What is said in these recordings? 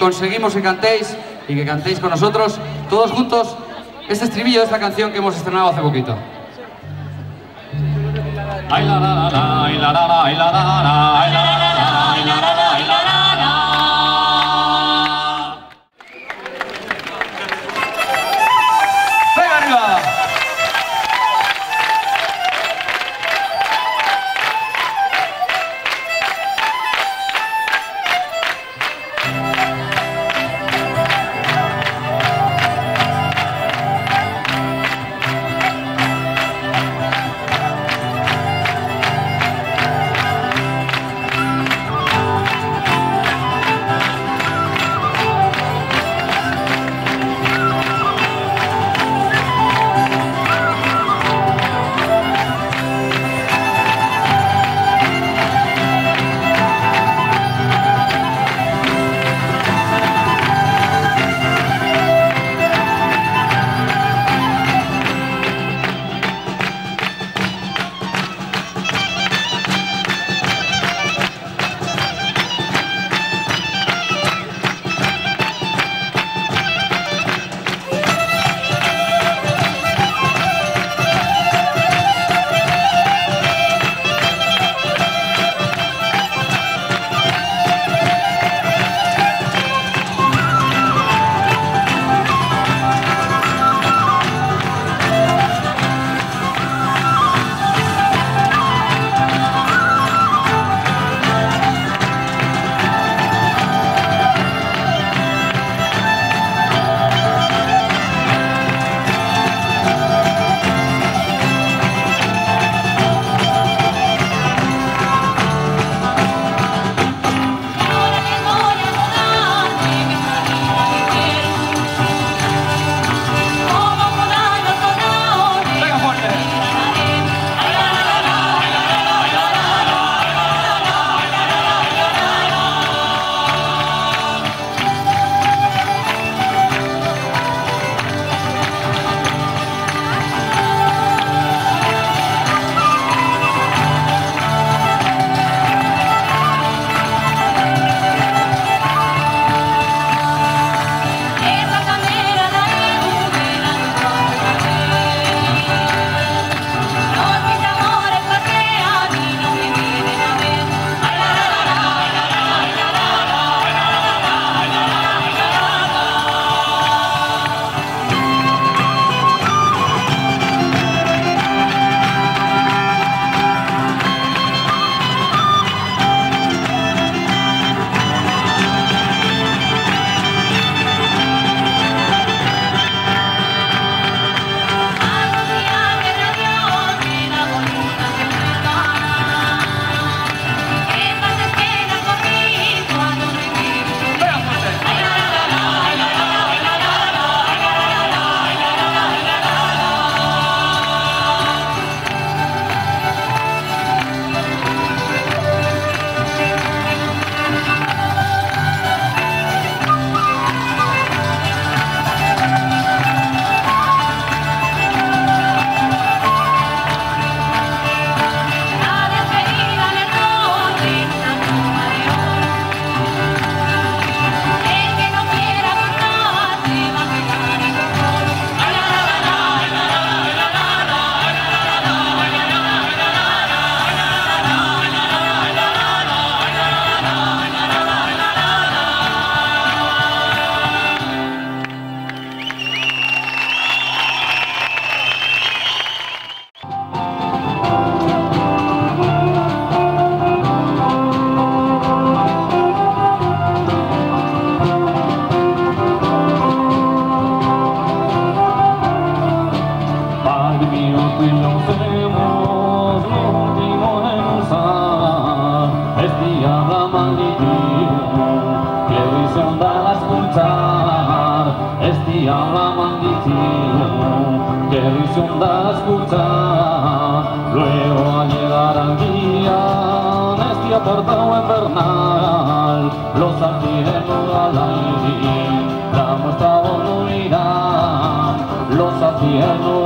conseguimos que cantéis y que cantéis con nosotros todos juntos este estribillo de esta canción que hemos estrenado hace poquito. la torta invernal, los adquieren al la muestra no irán, los adquieren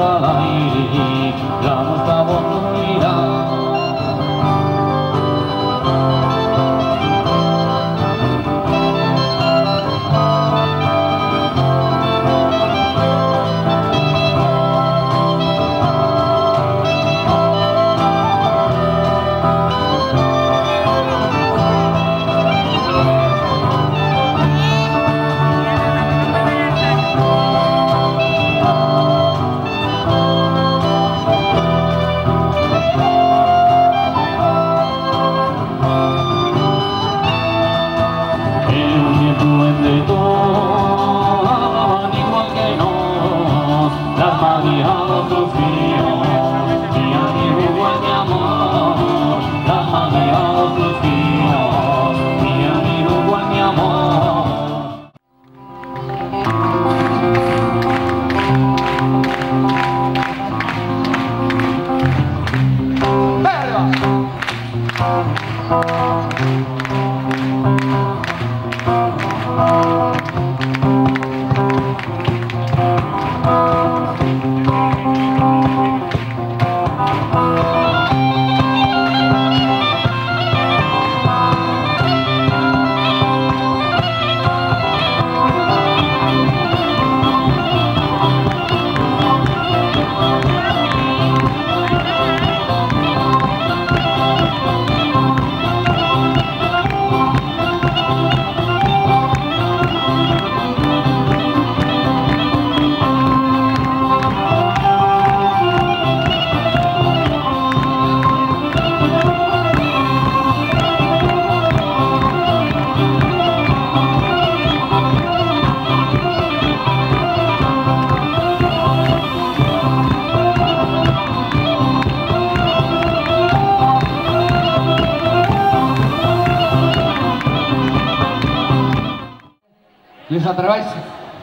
atreváis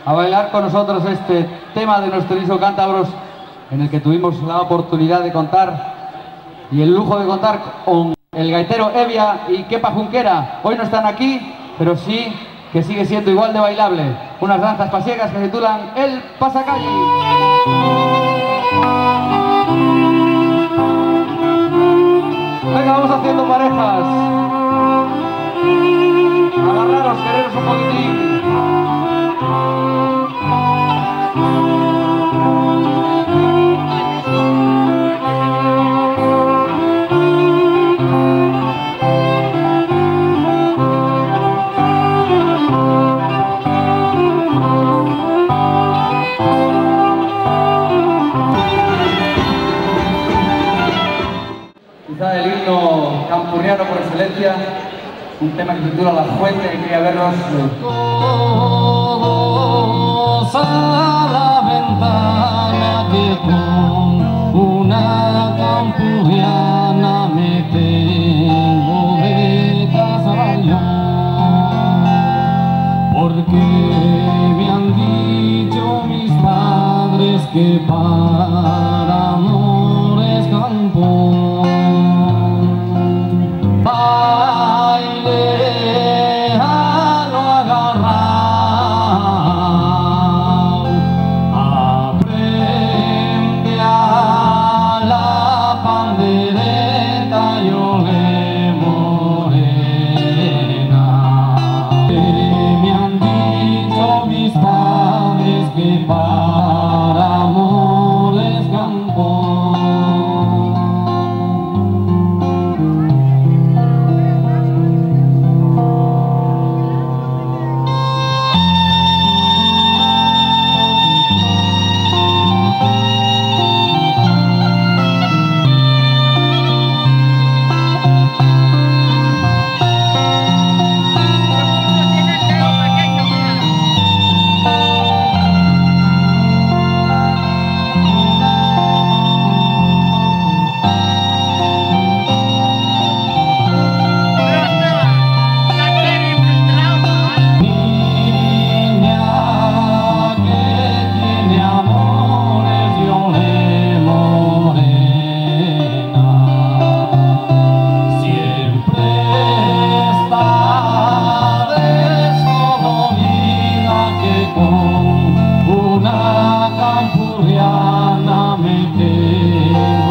a bailar con nosotros este tema de nuestro disco Cántabros, en el que tuvimos la oportunidad de contar y el lujo de contar con el gaitero Evia y Kepa Junquera. Hoy no están aquí, pero sí que sigue siendo igual de bailable. Unas danzas pasiegas que titulan El Pasacalle. Venga, vamos haciendo parejas. Agarraros, quereros un poquitín. Un tema que se titula La Fuente, que quería vernos. eh, Todos a la ventana que con una campuriana me tengo de casar yo. Porque me han dicho mis padres que para padres campuriana me tengo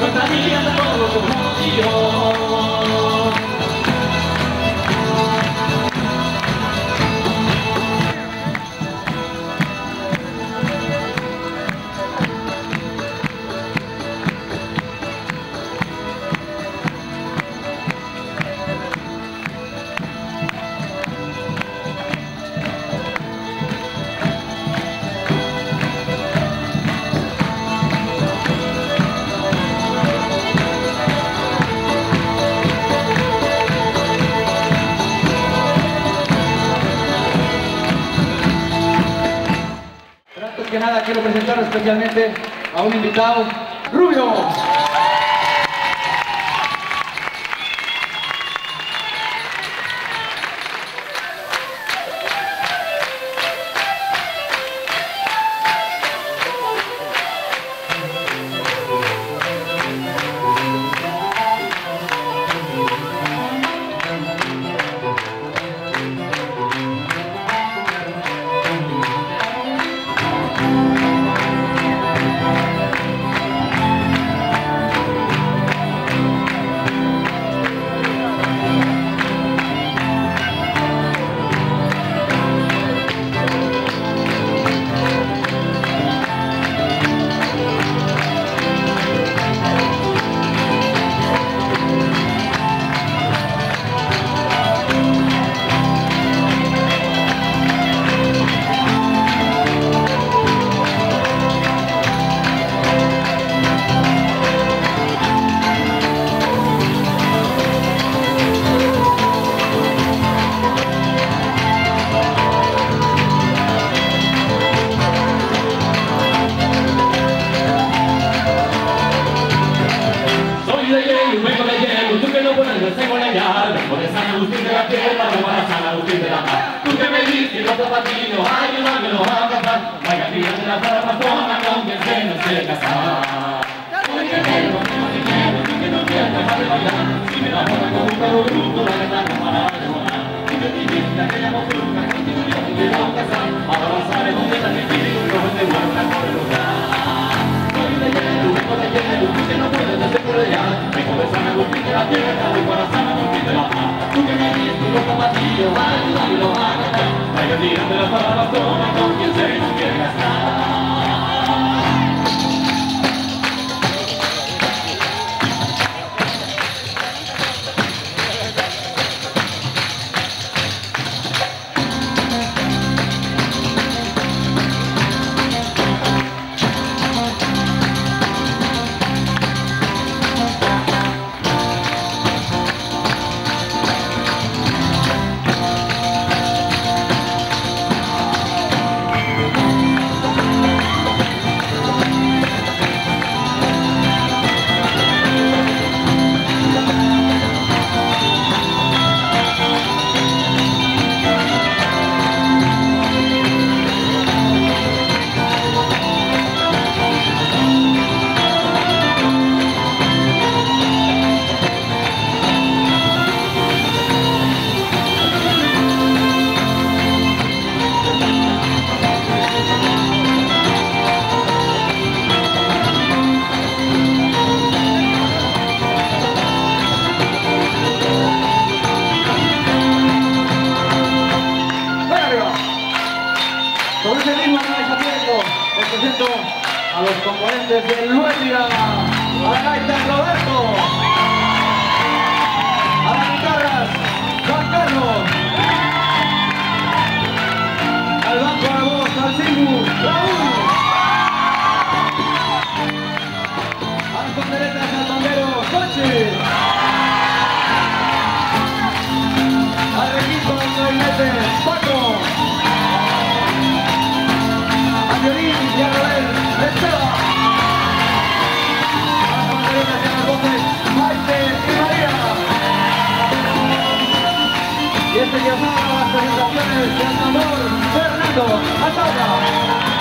Natalia, no, como yo que nada quiero presentar especialmente a un invitado, Rubio. se llevaba las presentaciones de Salvador Fernando Ataga.